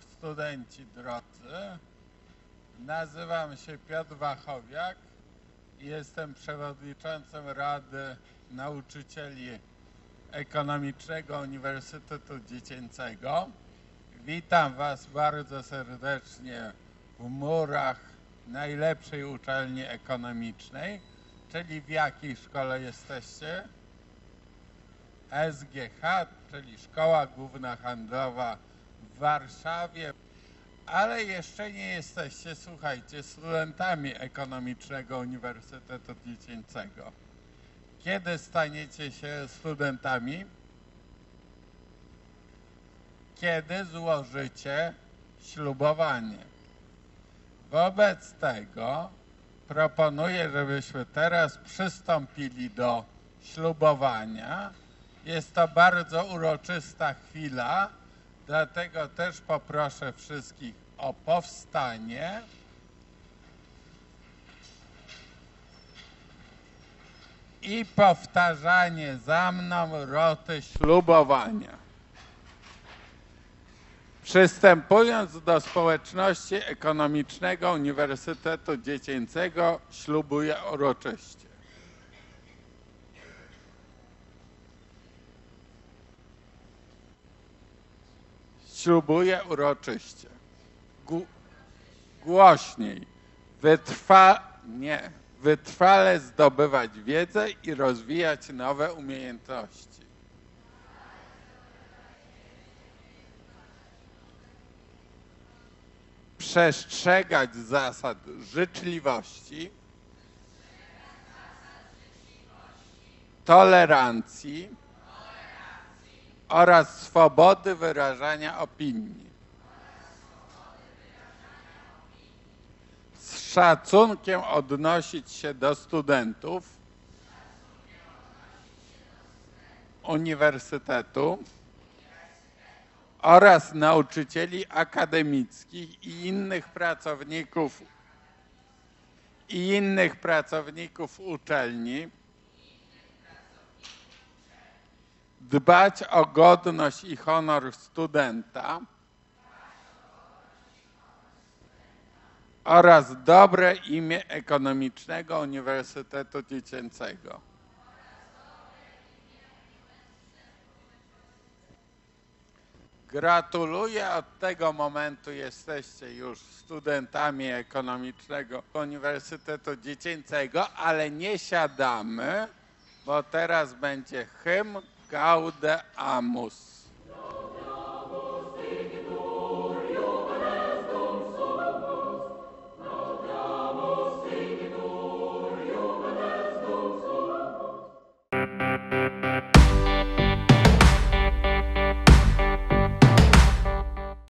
studenci drodzy. Nazywam się Piotr Wachowiak jestem przewodniczącym Rady Nauczycieli Ekonomicznego Uniwersytetu Dziecięcego. Witam Was bardzo serdecznie w murach najlepszej uczelni ekonomicznej, czyli w jakiej szkole jesteście? SGH, czyli Szkoła Główna Handlowa Warszawie. Ale jeszcze nie jesteście, słuchajcie, studentami Ekonomicznego Uniwersytetu Dziecięcego. Kiedy staniecie się studentami? Kiedy złożycie ślubowanie. Wobec tego proponuję, żebyśmy teraz przystąpili do ślubowania. Jest to bardzo uroczysta chwila, dlatego też poproszę wszystkich o powstanie. I powtarzanie za mną roty ślubowania. Przystępując do społeczności ekonomicznego Uniwersytetu Dziecięcego, ślubuję uroczyście. Ślubuję uroczyście. Gu- głośniej. Wytrwa, nie, wytrwale zdobywać wiedzę i rozwijać nowe umiejętności. Przestrzegać zasad życzliwości, tolerancji oraz swobody wyrażania opinii. Z szacunkiem odnosić się do studentów uniwersytetu oraz nauczycieli akademickich i innych pracowników i innych pracowników uczelni dbać o godność i honor studenta oraz dobre imię ekonomicznego Uniwersytetu Dziecięcego. Gratuluję, od tego momentu jesteście już studentami ekonomicznego Uniwersytetu Dziecięcego, ale nie siadamy, bo teraz będzie hymn Gauda Amos. Thank